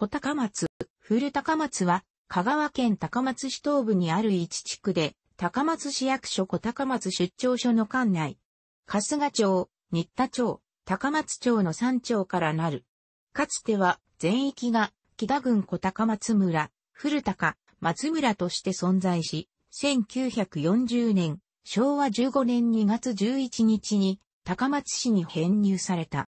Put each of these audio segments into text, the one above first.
小高松、古高松は、香川県高松市東部にある一地区で、高松市役所小高松出張所の管内。春日町、新田町、高松町の三町からなる。かつては全域が木田郡小高松村、古高、松村として存在し、1940年、昭和15年2月11日に高松市に編入された。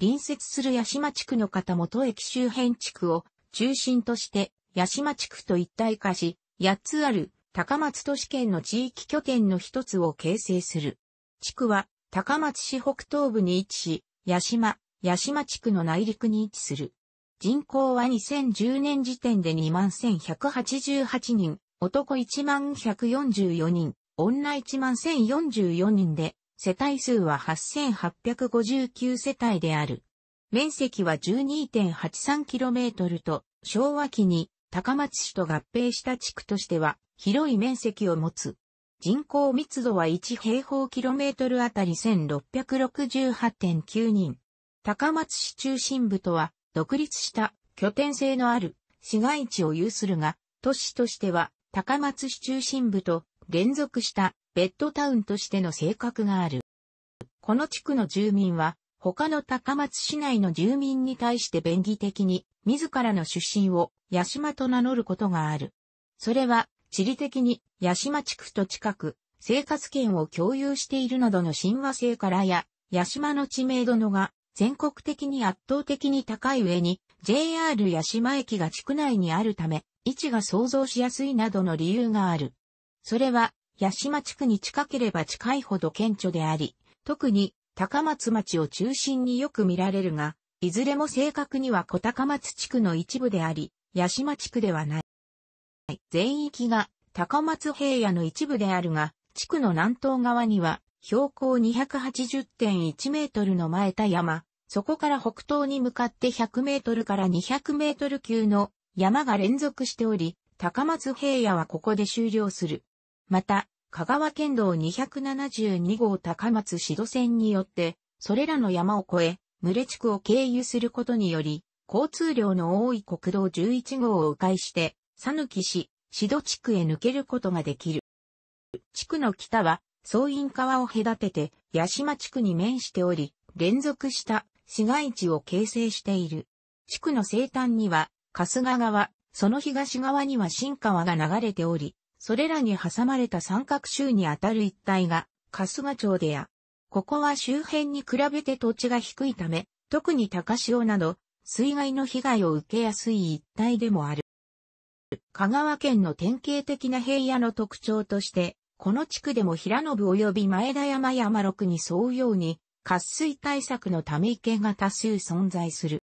隣接する八島地区の方元駅周辺地区を中心として八島地区と一体化し、8つある高松都市圏の地域拠点の一つを形成する。地区は高松市北東部に位置し、八島、八島地区の内陸に位置する。人口は2010年時点で21,188人、男11,144人、女11,044人で、世帯数は8,859世帯である。面積は 12.83km と、昭和期に高松市と合併した地区としては広い面積を持つ。人口密度は1平方キロメートルあたり1668.9人。高松市中心部とは独立した拠点性のある市街地を有するが、都市としては高松市中心部と連続したベッドタウンとしての性格がある。この地区の住民は他の高松市内の住民に対して便宜的に自らの出身を八島と名乗ることがある。それは地理的に八島地区と近く生活圏を共有しているなどの親和性からや八島の知名度のが全国的に圧倒的に高い上に JR 八島駅が地区内にあるため位置が想像しやすいなどの理由がある。それは八島地区に近ければ近いほど顕著であり、特に高松町を中心によく見られるが、いずれも正確には小高松地区の一部であり、八島地区ではない。全域が高松平野の一部であるが、地区の南東側には標高280.1メートルの前田山、そこから北東に向かって100メートルから200メートル級の山が連続しており、高松平野はここで終了する。また、香川県道272号高松市土線によって、それらの山を越え、群れ地区を経由することにより、交通量の多い国道11号を迂回して、佐抜市、シド地区へ抜けることができる。地区の北は、総院川を隔てて、八島地区に面しており、連続した市街地を形成している。地区の西端には、春日川、その東側には新川が流れており、それらに挟まれた三角州にあたる一帯が、春日町でや、ここは周辺に比べて土地が低いため、特に高潮など、水害の被害を受けやすい一帯でもある。香川県の典型的な平野の特徴として、この地区でも平信及び前田山山六に沿うように、渇水対策のため池が多数存在する。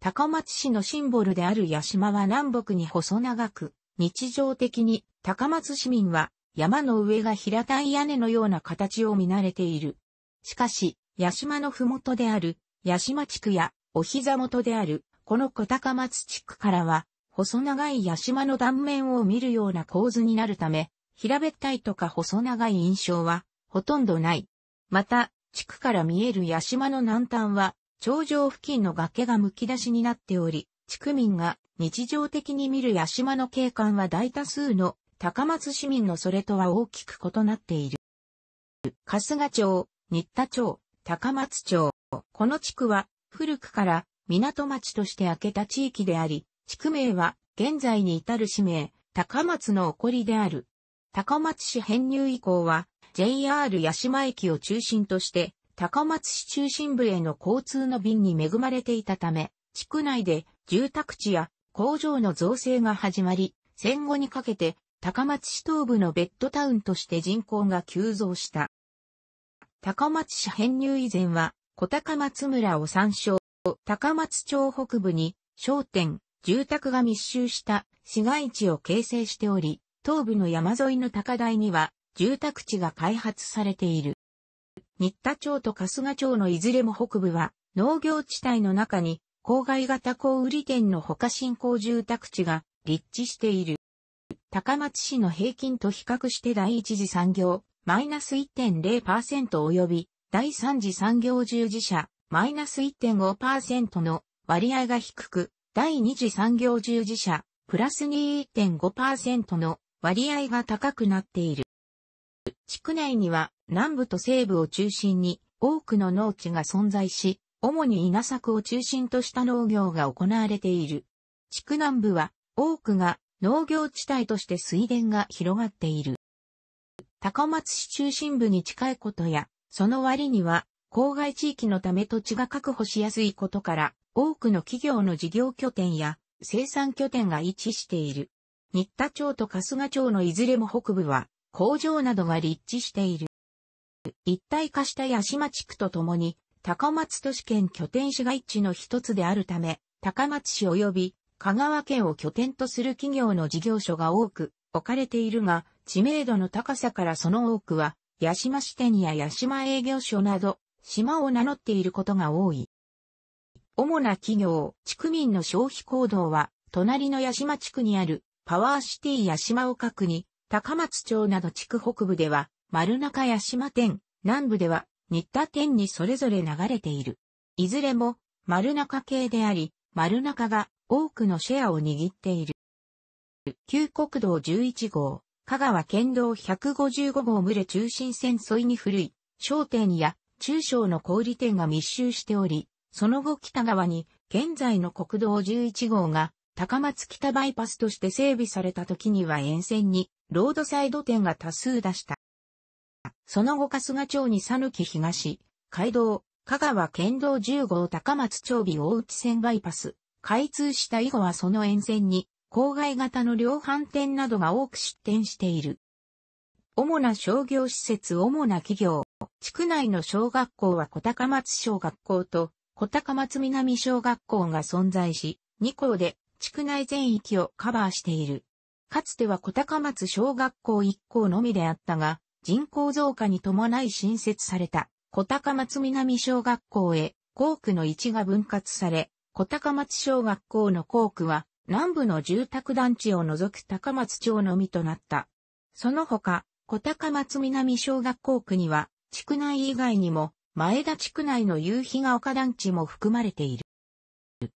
高松市のシンボルである八島は南北に細長く、日常的に高松市民は山の上が平たい屋根のような形を見慣れている。しかし、八島のふもとである八島地区やお膝元であるこの小高松地区からは細長い八島の断面を見るような構図になるため、平べったいとか細長い印象はほとんどない。また、地区から見える八島の南端は頂上付近の崖がむき出しになっており、地区民が日常的に見る八島の景観は大多数の高松市民のそれとは大きく異なっている。春日町、新田町、高松町。この地区は古くから港町として開けた地域であり、地区名は現在に至る市名、高松の起こりである。高松市編入以降は JR 八島駅を中心として高松市中心部への交通の便に恵まれていたため、地区内で住宅地や工場の造成が始まり、戦後にかけて高松市東部のベッドタウンとして人口が急増した。高松市編入以前は小高松村を参照、高松町北部に商店、住宅が密集した市街地を形成しており、東部の山沿いの高台には住宅地が開発されている。新田町と春日町のいずれも北部は農業地帯の中に郊外型小売店の他新興住宅地が立地している。高松市の平均と比較して第一次産業、マイナス1.0%及び第三次産業従事者、マイナス1.5%の割合が低く、第二次産業従事者、プラス2.5%の割合が高くなっている。地区内には南部と西部を中心に多くの農地が存在し、主に稲作を中心とした農業が行われている。地区南部は多くが農業地帯として水田が広がっている。高松市中心部に近いことや、その割には郊外地域のため土地が確保しやすいことから、多くの企業の事業拠点や生産拠点が位置している。新田町と春日町のいずれも北部は工場などが立地している。一体化した八島地区とともに高松都市圏拠点市街地の一つであるため、高松市及び香川県を拠点とする企業の事業所が多く置かれているが、知名度の高さからその多くは、八島支店や八島営業所など、島を名乗っていることが多い。主な企業、地区民の消費行動は、隣の八島地区にあるパワーシティ八島を核に、高松町など地区北部では、丸中八島店、南部では、新田店にそれぞれ流れている。いずれも、丸中系であり、丸中が多くのシェアを握っている。旧国道11号、香川県道155号群れ中心線沿いに古い商店や中小の小売店が密集しており、その後北側に現在の国道11号が高松北バイパスとして整備された時には沿線にロードサイド店が多数出した。その後春日町に佐木東、街道、香川県道10号高松町美大内線バイパス、開通した以後はその沿線に郊外型の量販店などが多く出店している。主な商業施設、主な企業、地区内の小学校は小高松小学校と小高松南小学校が存在し、2校で地区内全域をカバーしている。かつては小高松小学校1校のみであったが、人口増加に伴い新設された小高松南小学校へ校区の位置が分割され、小高松小学校の校区は南部の住宅団地を除く高松町のみとなった。その他、小高松南小学校区には、地区内以外にも、前田地区内の夕日が丘団地も含まれている。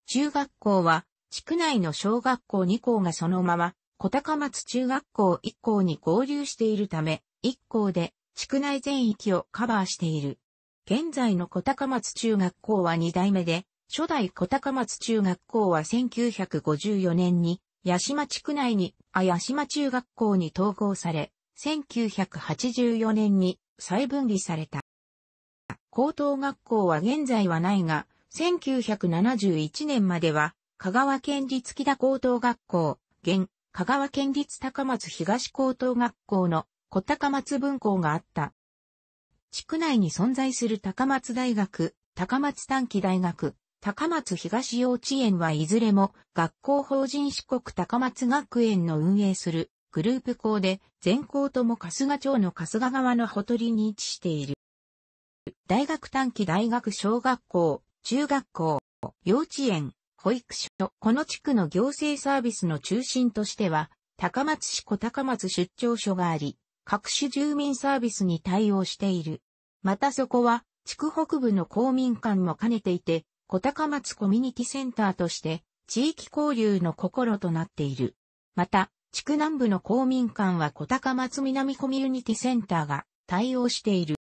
中学校は、地区内の小学校2校がそのまま、小高松中学校1校に合流しているため、1校で地区内全域をカバーしている。現在の小高松中学校は2代目で、初代小高松中学校は1954年に、八島地区内に、あ八島中学校に統合され、1984年に再分離された。高等学校は現在はないが、1971年までは、香川県立木田高等学校、現、香川県立高松東高等学校の小高松分校があった。地区内に存在する高松大学、高松短期大学、高松東幼稚園はいずれも学校法人四国高松学園の運営するグループ校で全校とも春日町の春日川のほとりに位置している。大学短期大学小学校、中学校、幼稚園、保育所、この地区の行政サービスの中心としては、高松市小高松出張所があり、各種住民サービスに対応している。またそこは、地区北部の公民館も兼ねていて、小高松コミュニティセンターとして地域交流の心となっている。また、地区南部の公民館は小高松南コミュニティセンターが対応している。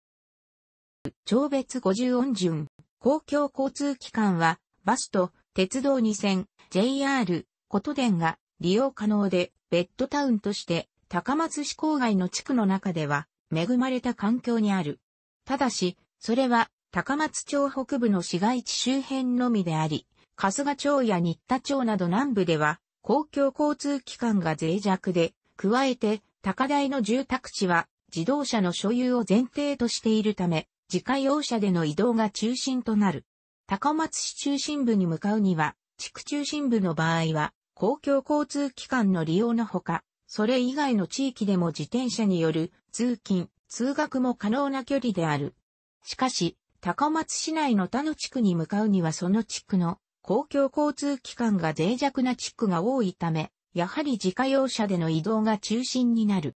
超別50音順、公共交通機関はバスと鉄道2線、JR、琴電が利用可能で、ベッドタウンとして高松市郊外の地区の中では恵まれた環境にある。ただし、それは高松町北部の市街地周辺のみであり、春日町や新田町など南部では公共交通機関が脆弱で、加えて高台の住宅地は自動車の所有を前提としているため、自家用車での移動が中心となる。高松市中心部に向かうには、地区中心部の場合は、公共交通機関の利用のほか、それ以外の地域でも自転車による通勤、通学も可能な距離である。しかし、高松市内の他の地区に向かうにはその地区の公共交通機関が脆弱な地区が多いため、やはり自家用車での移動が中心になる。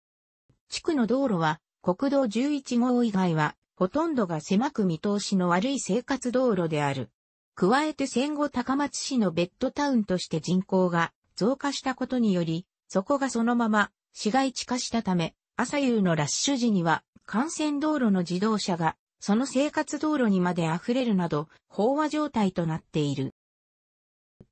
地区の道路は国道11号以外はほとんどが狭く見通しの悪い生活道路である。加えて戦後高松市のベッドタウンとして人口が増加したことにより、そこがそのまま市街地化したため、朝夕のラッシュ時には幹線道路の自動車がその生活道路にまで溢れるなど飽和状態となっている。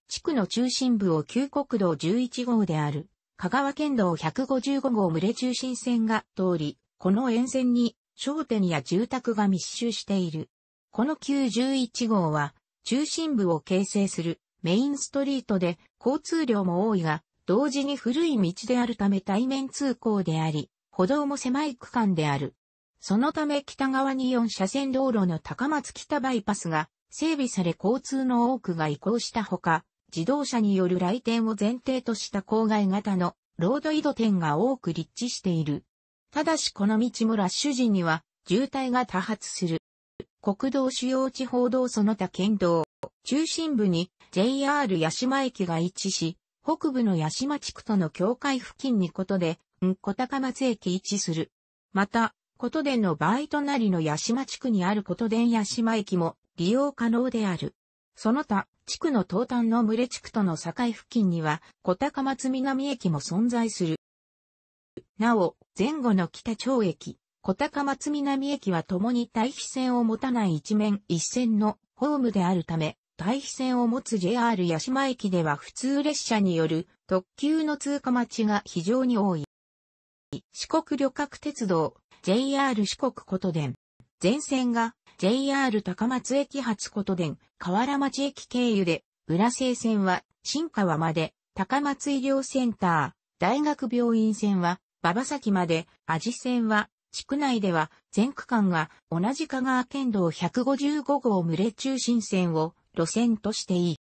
地区の中心部を旧国道11号である香川県道155号群れ中心線が通り、この沿線に商店や住宅が密集している。この旧11号は中心部を形成するメインストリートで交通量も多いが、同時に古い道であるため対面通行であり、歩道も狭い区間である。そのため北側に4車線道路の高松北バイパスが整備され交通の多くが移行したほか、自動車による来店を前提とした郊外型のロード移動店が多く立地している。ただしこの道もラッシュ時には渋滞が多発する。国道主要地方道その他県道、中心部に JR 八島駅が位置し、北部の八島地区との境界付近にことで、んこ高松駅位置する。また、ことでの場合隣の八島地区にあることで八島駅も利用可能である。その他、地区の東端の群れ地区との境付近には、小高松南駅も存在する。なお、前後の北町駅、小高松南駅は共に対比線を持たない一面一線のホームであるため、対比線を持つ JR 八島駅では普通列車による特急の通過待ちが非常に多い。四国旅客鉄道、JR 四国琴電。全線が JR 高松駅発琴電、河原町駅経由で、浦西線は新川まで、高松医療センター、大学病院線は馬場崎まで、味線は地区内では全区間が同じ香川県道155号群れ中心線を路線としていい。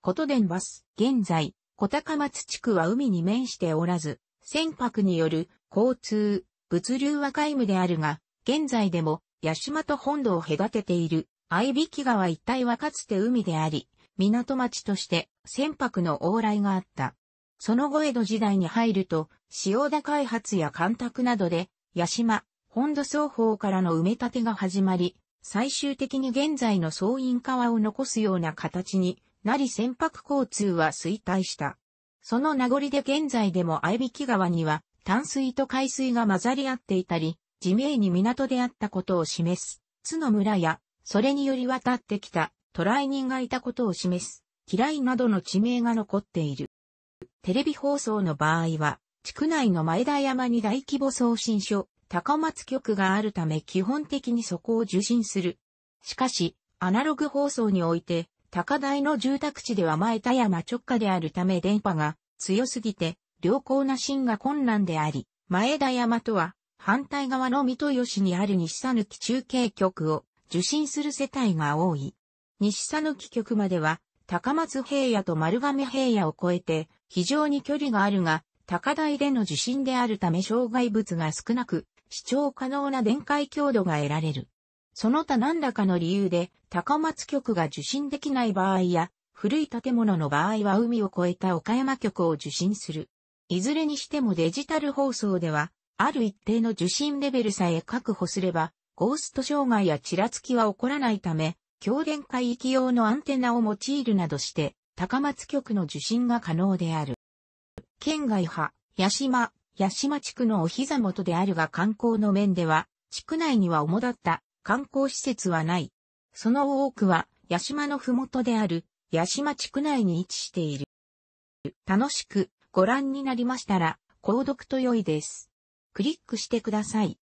琴電バス、現在、小高松地区は海に面しておらず、船舶による交通、物流は皆無であるが、現在でも、八島と本土を隔てている、相引川一帯はかつて海であり、港町として船舶の往来があった。その後江戸時代に入ると、塩田開発や干拓などで、八島、本土双方からの埋め立てが始まり、最終的に現在の総員川を残すような形になり船舶交通は衰退した。その名残で現在でも相引川には淡水と海水が混ざり合っていたり、地名に港であったことを示す、津の村や、それにより渡ってきた、渡来人がいたことを示す、嫌いなどの地名が残っている。テレビ放送の場合は、地区内の前田山に大規模送信所、高松局があるため基本的にそこを受信する。しかし、アナログ放送において、高台の住宅地では前田山直下であるため電波が強すぎて、良好な信が困難であり、前田山とは反対側の水戸吉にある西佐抜中継局を受信する世帯が多い。西佐抜局までは高松平野と丸亀平野を越えて非常に距離があるが、高台での受信であるため障害物が少なく、視聴可能な電解強度が得られる。その他何らかの理由で高松局が受信できない場合や、古い建物の場合は海を越えた岡山局を受信する。いずれにしてもデジタル放送では、ある一定の受信レベルさえ確保すれば、ゴースト障害やちらつきは起こらないため、強電海域用のアンテナを用いるなどして、高松局の受信が可能である。県外派、八島、八島地区のお膝元であるが観光の面では、地区内には主だった観光施設はない。その多くは、八島のふもとである、八島地区内に位置している。楽しくご覧になりましたら、購読と良いです。クリックしてください。